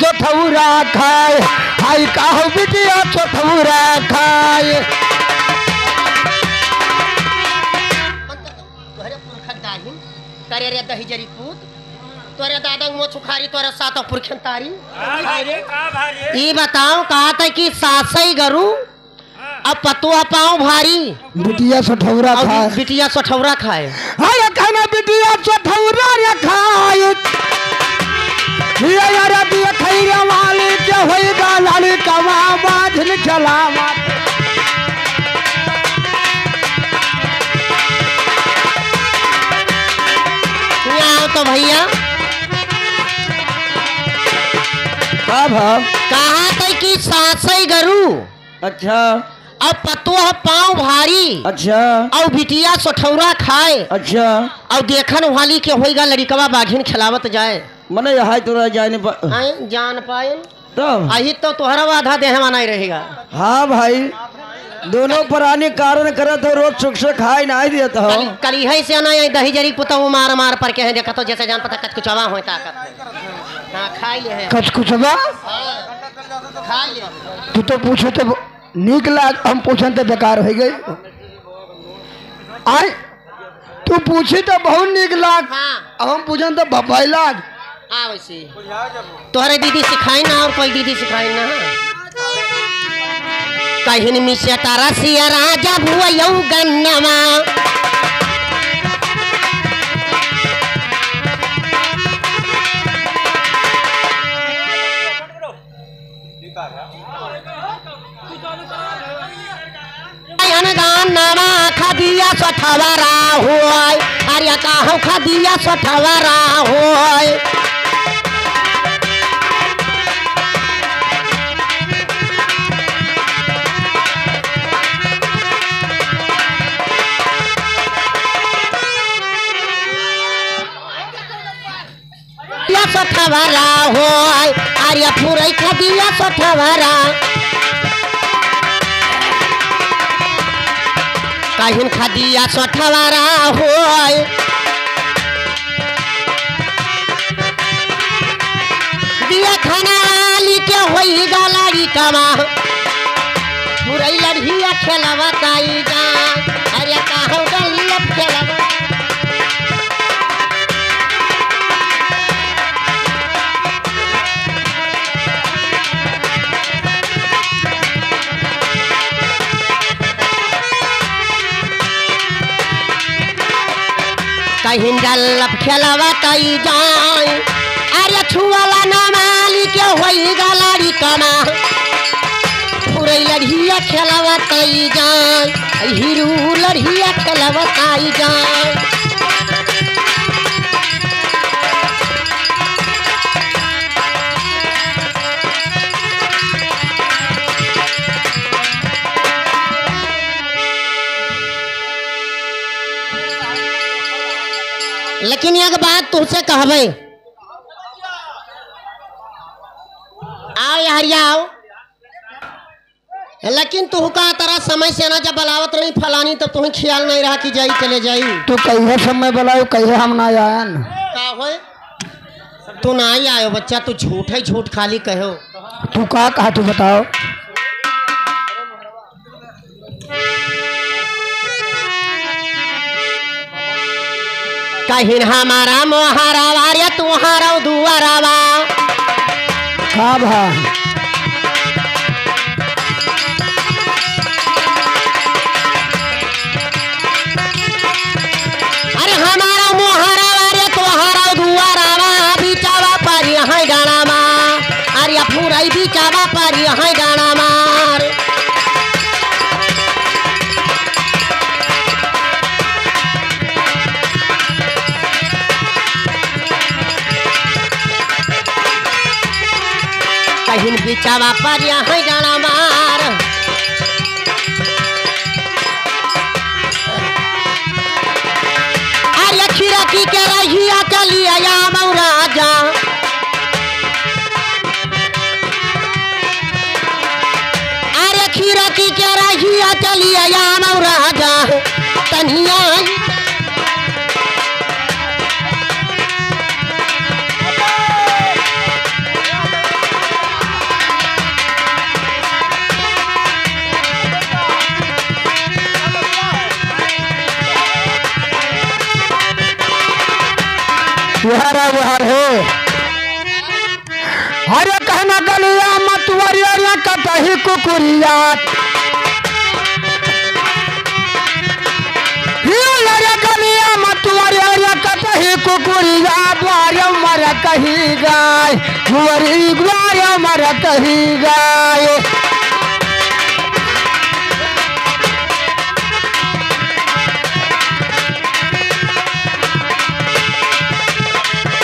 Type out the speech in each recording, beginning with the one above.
सोठौरा खाए हाय काहो बिटिया सोठौरा खाए तोहरे पुरखन रे दही जरी पूत। तोरे दादा मो छुखारी तोरे सातो पुरखन तारी। ई बताओ कहा था कि सासई गरु? अब पतुआ पाओ भारी। बिटिया सोठौरा खाए बिटिया सठौरा खाए हाय कहना बिटिया सोठौरा रे खाए चलावा आओ तो भैया? का भाव कहा था कि सासई गरु? अच्छा। अब पतुआ पाओ भारी। अच्छा। और बिटिया सठौरा खाए। अच्छा। और देखन वाली के होएगा लड़कवा बाघिन खिलावत जाए। मने यहाँ तो रह जाए नहीं आए जान पाए तब अही तो तोहरा आधा देह नहीं रहेगा। हाँ भाई दोनों पुराने कारण करत हो रोज सुख से खाए नहीं देता हो। कल- कलिहै से ना ये दही जरी पुतौ मार मार पर के है देखा तो जैसे जान पता कच कुचवा होय ताकत। हाँ खाई ले है। कच कुचबा खा ले। तू तो पूछो तो निक लाग हम पूछन तो बेकार हो गई। आय तू पूछी तो बहुत निक लाग। हाँ। हम पूछन तो भपाई लाग। आ तोहरे दीदी सिखाई ना और कोई दीदी सिखाई ना। कहिन मिसे तारा राजा भुआ यौ गन्नमा। खदिया सठवरा होय अरे काहू खदिया सठवरा होय सठवरा होय. अरे फुरै खदिया सठवरा काहिन खदिया सठवरा होय. दिया खाना खनाली के होई गलाड़ी कमा. फुरै लड़हिया खेलवा ताई जा. अरे काहो डलिया खेलवा? कहीं डल्लप खेलवा जाए। अरे छुअला न माली के कमा। पूरे लड़िया खेलवा तई जाए हीरू लड़िया खेलवा तई जाए। लेकिन एक बात तुमसे कहबे। आओ हरिया आओ लेकिन तू का तरह समय से ना जब बलावत रही फलानी तब तुम्हें ख्याल नहीं रहा कि जाई चले जाई। तू कहे समय बुलाओ कहे हम ना आयन? का होए तू ना ही आयो बच्चा तू झूठ है झूठ खाली कहो। तू का कहा तू बताओ। कहीं हमारा मोहरावा रे तुम्हारा दुआरावा का भा यहाँ कहीं बिचावा पर यहाँ मार। अरे खिड़की के रहिया चलिए या राजा अरे खिड़की के रहिया चलिए या राजा तनिया व्यवहार है। हरे कहना गलिया मतुअरिया कतही कुकुरिया। कुकुरिया। कही गाय मरी द्वार मर कही गाय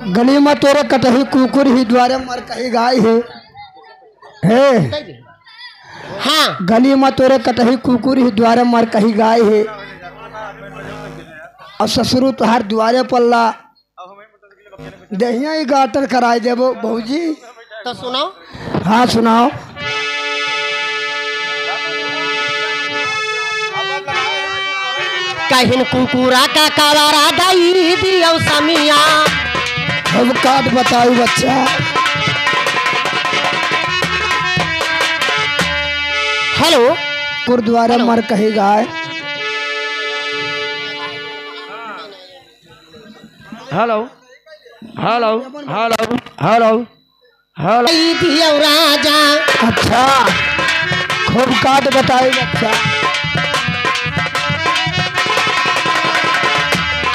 गली में तोरे कटही कुकुर ही द्वारे मर कही गाय है। हे? हाँ। गली में तोरे कटही कुकुर ही द्वारे मर कही गाय है। और ससुरु तुहार द्वारे पल्ला। दहिया ही गाटर कराए देबो बहूजी। तो सुनो हाँ सुनाओ। कहिन कुकुरा का कवारा दई दियो समिया। अब काट बताऊ बच्चा। हेलो। गुरुद्वारे मर कही गाय हेलो। हेलो। हेलो। हेलो। हेलो दई राजा। अच्छा। खूब काट बताई बच्चा।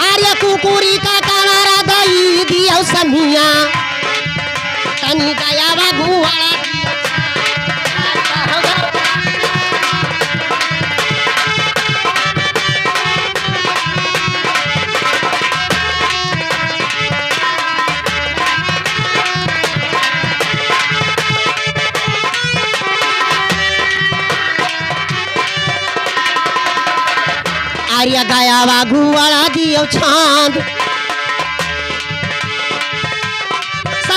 आर्य कुकुरी का दियो समिया तनी दयावा गुवाला आर्य गयावा गुवाला दियो छांद।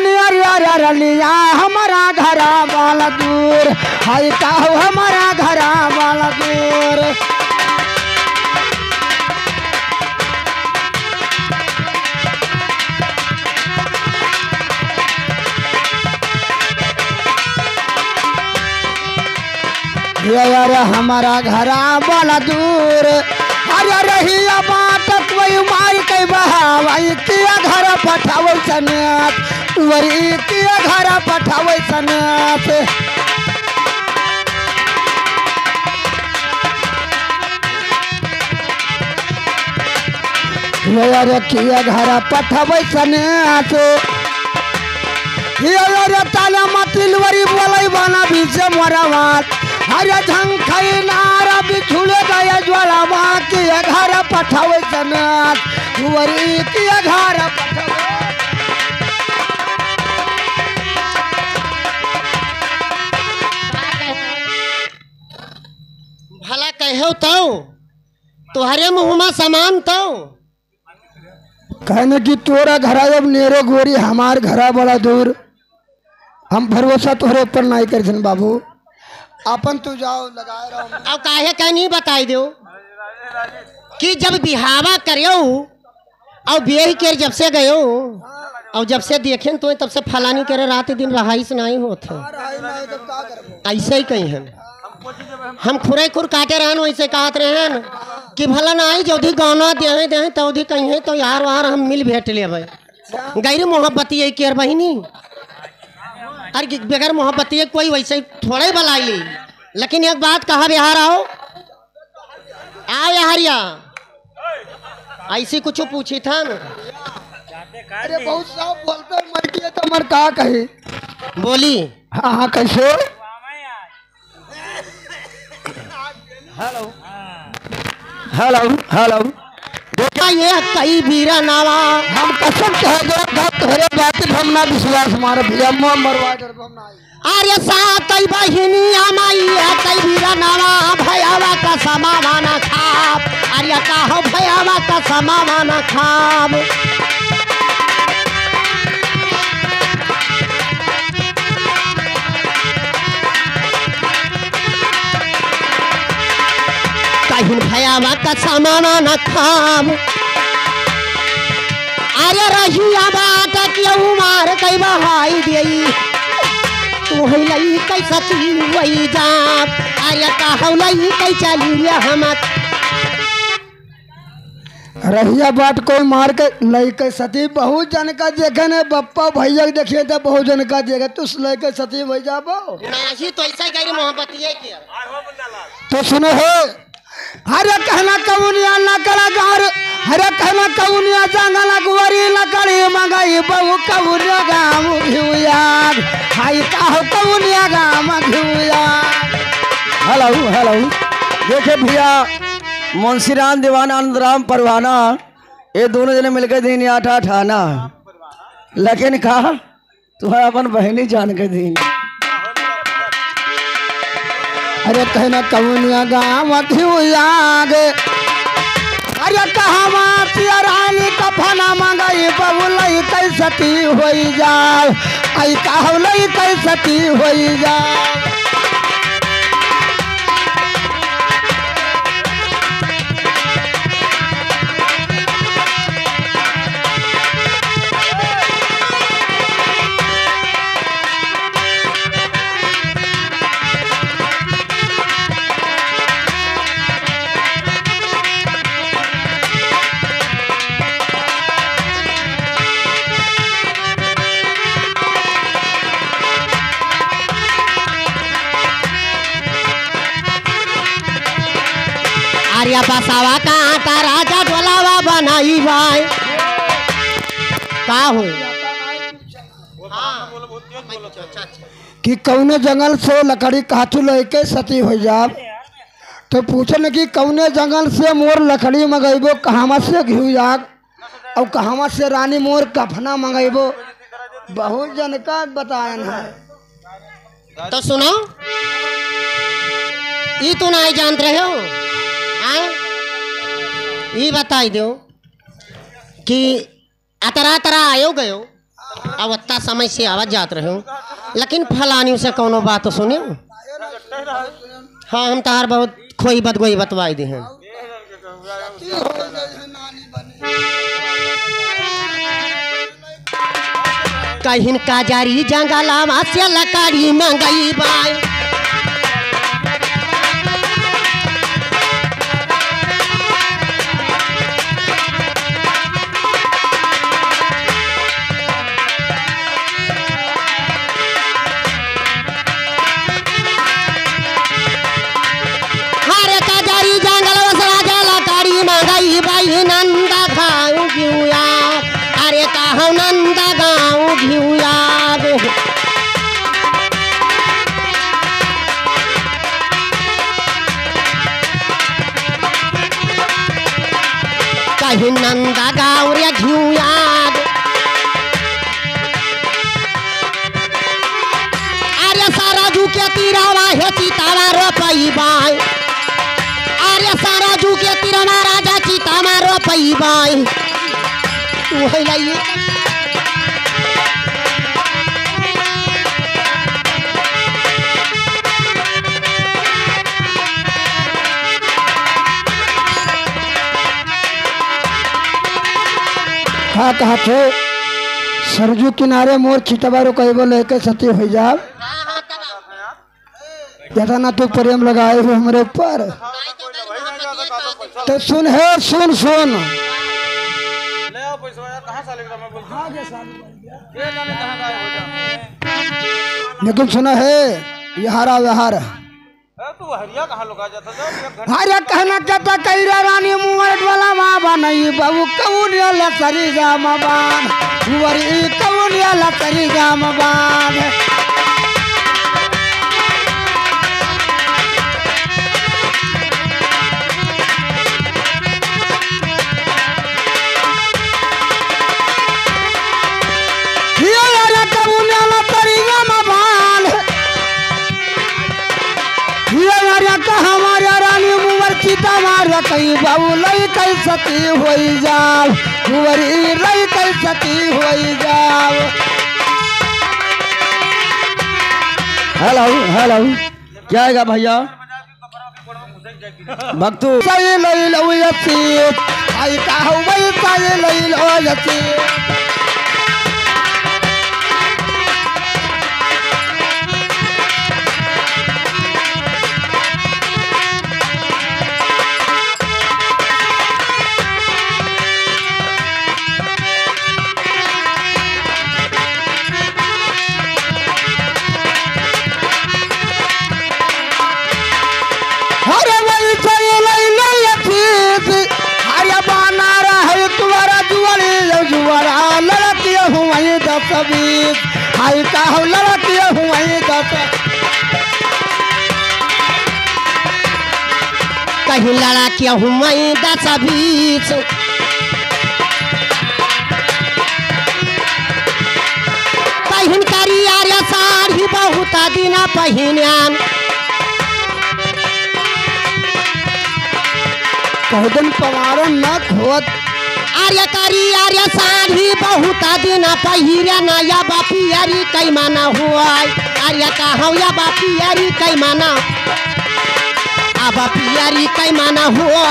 रलिया हमारा घरा वाला दूर। हाय काहू हमारा घरा वाला दूर। अरे हमारा घरा वाला दूर। अरे रही बात कोई सन्यास वरी किया घर पठावे सन्यास घर पठावे सन्यास बोलै बना बीचे मोरावात अरे झंखई नारा बिछुले गए ज्वाला माँ के घर पठावे कुंवरी के घर पठावे कहो तो? तुहरे मुँह में समान तो? कहने की तोरा घरा जब नेरो गोरी हमार घरा बड़ा दूर। हम भरोसा तोहरे ऊपर नहीं कर बाबू। अपन तू जाओ लगाए रहो। अब काहे कह नहीं बताई दो? कि जब बिहावा करियो और बेह के जब से गयो और जब से देखे तो तब से फलानी करे रात दिन रहाइश नहीं होते ऐसे ही कही हम हम खुरे खुर काटे रहन वैसे कहत रहे न कि भला नहीं जौधी गौना दे दे तौधी कहीं तो यार वार हम मिल भेट लेबै। गैर मोहब्बती केर बहिनी? अरे बगैर मोहब्बती है कोई वैसे थोड़ा ही बलाई ली। लेकिन एक बात कहा बिहार आओ। आओ यारिया। ऐसी कुछ पूछी था न? अरे बहुत साफ़ बोलते गए तो मर का कहे? बोली। हाँ हाँ कैसे? हेलो हेलो हेलो ये कई बीरा नावा हम कसम कह दो था तोहरे बात हम ना विश्वास मार भैया मुँह मरवा डर हम ना। अरे सात बहिनी माई कई बीरा नावा भयावा का समावाना खाप। अरे कहो भयावा का समावाना खाप। कहीं भयावा का समावाना खाप अरे रहिया बात क्यों मार कई बहाई देई। तू है लई कैसा ती वही जाप अरे कहौ लई कै चली रे हमत। रहिया बात कोई मार के लई के सती। बहुत जन का देखे ने बप्पा भैया के देखिए तो बहुत जन का देखे तू लई के सती भई जाबो। नाही तो ऐसा गैर मोहब्बती है क्या तो सुनो हो हरे कहना कौनिया लकड़ा गार। हरे कहना कौनिया जंगल गुवरी लकड़ी मंगाई बहु कौनिया गाम घिउयाग हाई काहो कौनिया गाम घिउयाग हेलो हेलो। देखे भैया, मुंशीराम दीवाना आनंदराम परवाना, ये दोनों जने मिलकर दिन आठा ठाना। लेकिन कहा तुम्हारा अपन बहनी जान के दी अरे कहना कौन गाँव घिउयाग अरे कहवा रानी कैसती होई जाओ आई कहलई कैसती हो जाओ अरे बसावा का राजा डोलावा बनाई भाई। का हो? कि कौने जंगल से लकड़ी काटू लेके सती हो जाब? तो पूछल कि कौने जंगल से मोर लकड़ी मंगेबो कहवा से घिउयाग और कहवा से रानी मोर कफना मंगेबो? बहुत जनका बतायन है। तो सुनो ये तो नहीं जानते रहे हो। ये बताई दो कि अतरा तरा आयो गयो। अब अत्ता समय से आवाज़ जात रहे हो। लेकिन फलानी से कोनो बात तो सुनियो? हाँ हम तहार बहुत खोई बदगोई बतवाई दी हैं। कहिन का जारी जंगलावा से लकड़ी मंगई बाई। रोपई बाई तू है लाई का कहा थे सरजू किनारे मोर छिटबारो कहबो लेके सती हो जाब। ज़्यादा ना तू प्रेम लगाए हो हमरे ऊपर। तो सुन है सुन सुन। यार कहाँ साले मैं बोल ये जाने कहाँ गायब हो जा लेकिन सुना है यहारा व्यहार तू हरिया कहाँ लुका जाता था? कहना चाहता कैरा रानी वाला माँ बनाई। बाबू कौन या सरी जाम बान हुवरी कौन या सरी जाम बान कई बाबू लई कई सती होई जाओ कुंवरी लई कई सती होई जाओ हेलो हेलो। क्या आएगा भैया? भक्तू सही लई लो यसी आई कहू वही सही लई लो यसी वही दस बीस आई लड़किया हूँ कहीं लड़ा के हूँ दस बीस। पहिन करी आर्य साड़ी बहुत दिन पहिन्यान। कहदन पवारो न खोत। आर्य करी आर्य साड़ी बहुत दिन पहिरे नया बापियरी कई माना हुआ आर्य का कहूँ या बापियरी कई माना आ बापियरी कई माना हुआ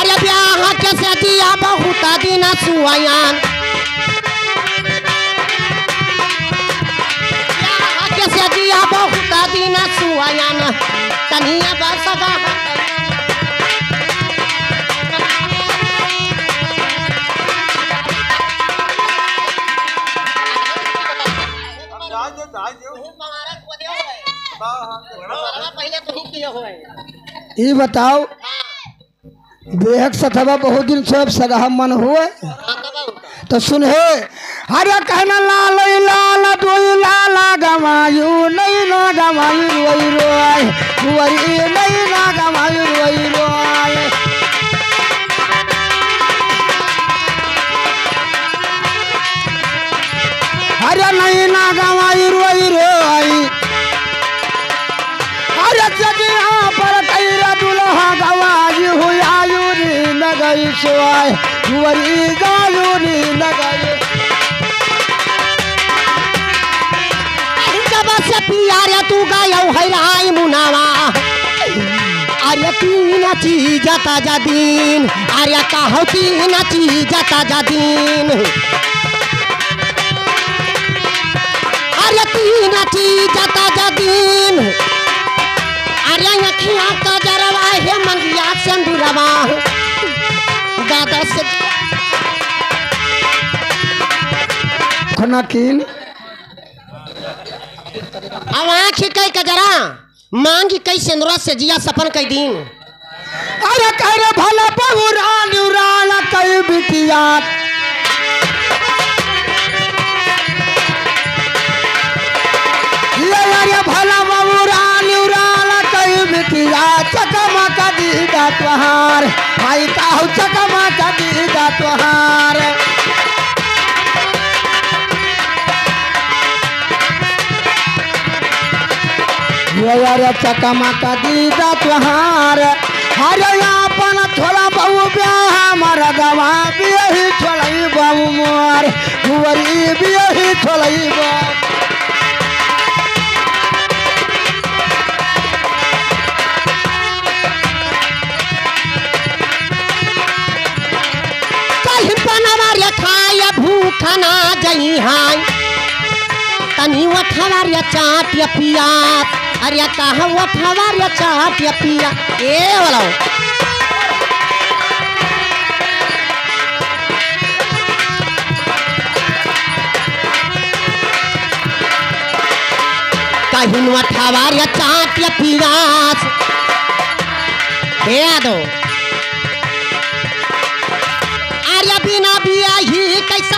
अरे ब्याह के से दिया बहुत दिन सुआयान। बहुत दिन सुआयान। तनिया बस ये बताओ, बेहक सथवा बहुत दिन से अब सगाह मन हुए। तो सुने हरे कहना लाल लाल दोई लाला गवायु नहीं ना गवायु रोई रोय कुंवरी नहीं ना गवायु रोई रोय हरे नहीं ना गवायु सोय कुंवरी गायुरी न जब से पियारे तू गायो हैराई मुनावा अरे तीन चीज़ ताज़ा दिन अरे कहो तीन चीज़ ताज़ा दिन अरे तीन चीज़ ताज़ा दिन अरे अखियाँ का जरवा है मंगिया सिंदूरवा से खना अब आँख कई का मांग कई सिंदूरा से जिया सपन कई दिन। अरे कर भला बहुरा नुरान कई बिटिया ये अरे भला बहुरा नुरान कई बिटिया चकमा का दीदा तुहार भाई काहू चकमा का दीदा तुहार चकमा का दीदा तुहार अरे अपन थोड़ा बहु ब्याह, हमारा गवा बियही छोड़ई बाबू मोर कुंवरी बियही छोड़ई जई हाय तनी उठवा रे चाट या पिया अरे कहा उठवा रे चाट या पिया ए वाला चाट या पिया अरे बिना बिया ही कैसा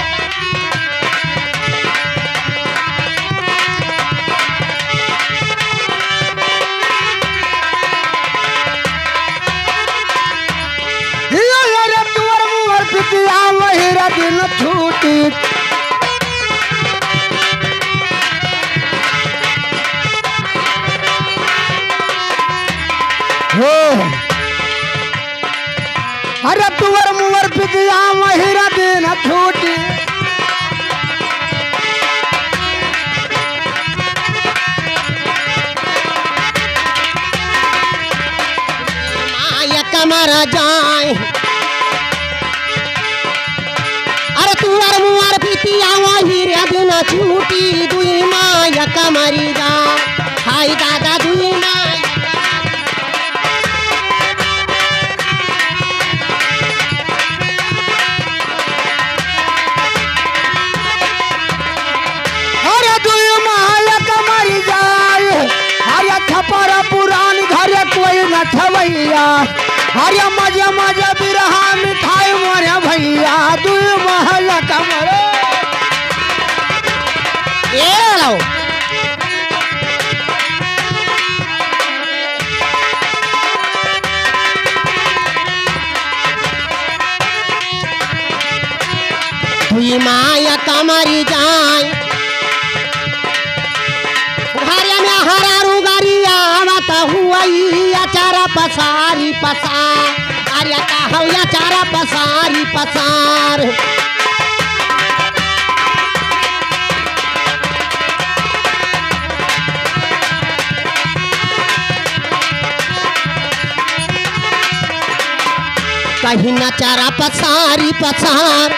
दिन छूटी। हो। अरे तुवर मुवर पितिया महिरा दिन छूटी। माया जाए। मुअर पितिया वही रे छूटी दुई माया कमरी जा हाय दादा, दुई माया अरे दुई माया कमरी जाए अरे छपर पुरान घर कोई न छवैया अरे मज़े मज़े बिरहा मिठाई मोरे भैया दुई माया कमर। ए लो माया कमरी जाए आवत हुई अचारा पसारी पसार। अरे हौ पसारी पसार। कहीं नचारा पसारी पसार।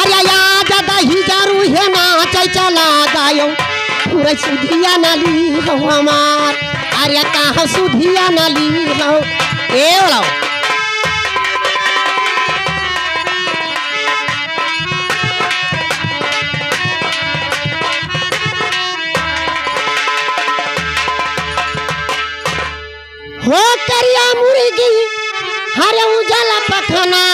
अरे याद दही जरू है नाच चला गायो पूरा सुधिया नली हो हमार। अरे कहा सुधिया नली हो ए लो हो करिया मुर्गी, हरे उजला पखना।